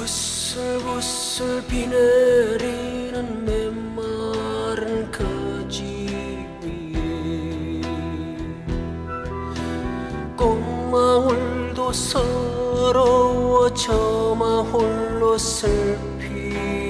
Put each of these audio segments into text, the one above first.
꽃을 비 내리는 메마른 거지. 위에 꽃망울도 서러워 저마 홀로 슬피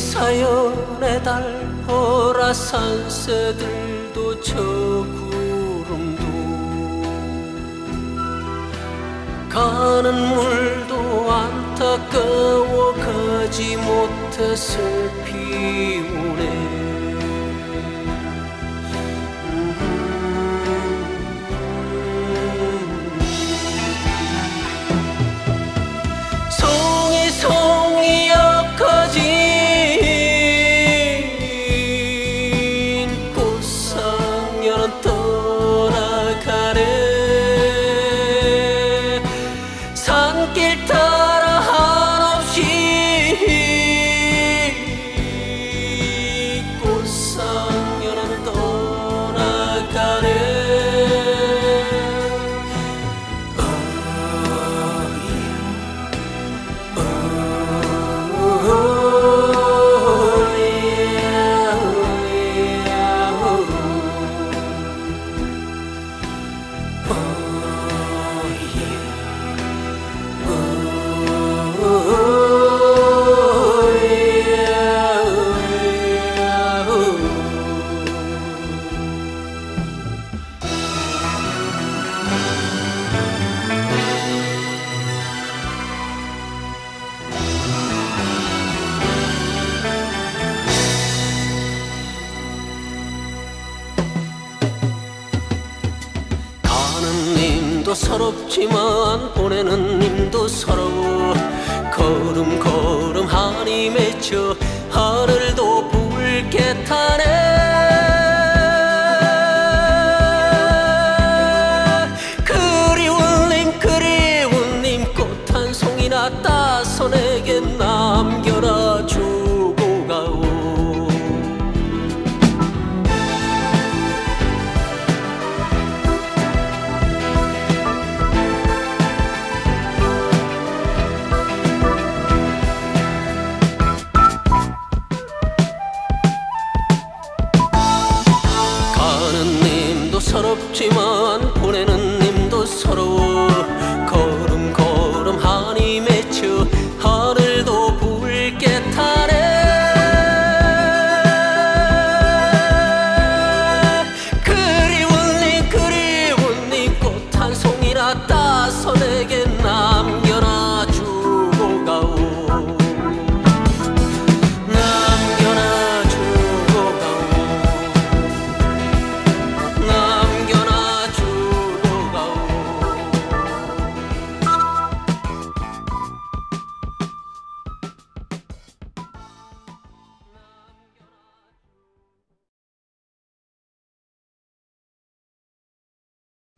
사연의 달 보라 산 새들도 저 구름도 가는 물도 안타까워 가지 못해 슬피 우네 님도 서럽지만 보내는 님도 서러워. 걸음 걸음 한이 맺혀 하늘 서럽지만